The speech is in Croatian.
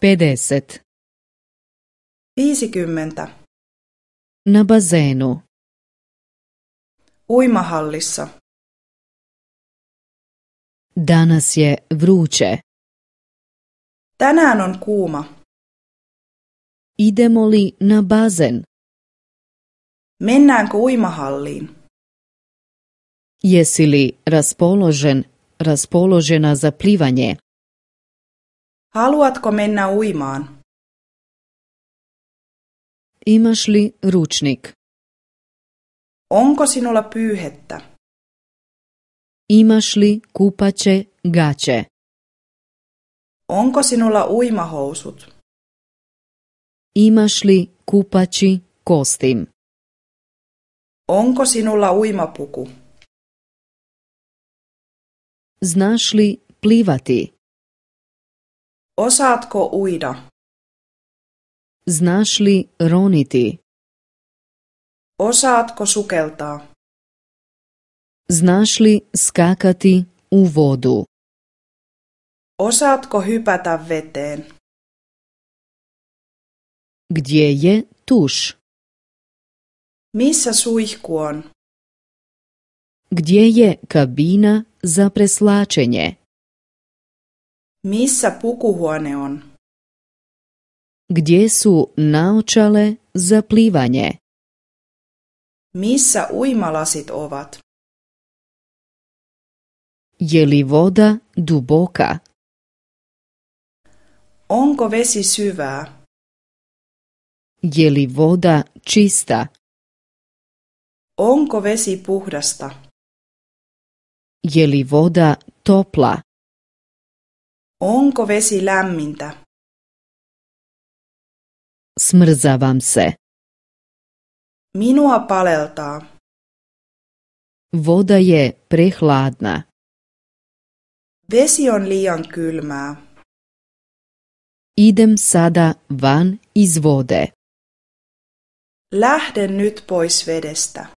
50. 50. Na bazenu. Uimahallissa. Danas je vruće. Tänään on kuuma. Idemo li na bazen? Mennäänkö uimahalliin? Jesi li raspoložen, raspoložena za plivanje? Haluatko mennä uimaan? Imaš li ručnik? Onko sinulla pyyhettä? Imaš li kupaće gaće? Onko sinulla uimahousut? Imaš li kupaći kostim? Onko sinulla uimapuku? Znaš li plivati? Osaatko uida? Znaš li roniti? Osaatko sukeltaa? Znaš li skakati u vodu? Osaatko hypätä veteen? Gdje je tuš? Missä suihku on? Gdje je kabina za preslačenje? Missä pukuhuone on? Gdje su naočale za plivanje? Missä uimalasit ovat? Je li voda duboka? Onko vesi syvää? Je li voda čista? Onko vesi puhdasta? Je li voda topla? Onko vesi lämmintä? Smrzavam se. Minua paleltaa. Voda je prehladna. Vesi on liian kylmää. Idem sada van iz vode. Lähden nyt pois vedestä.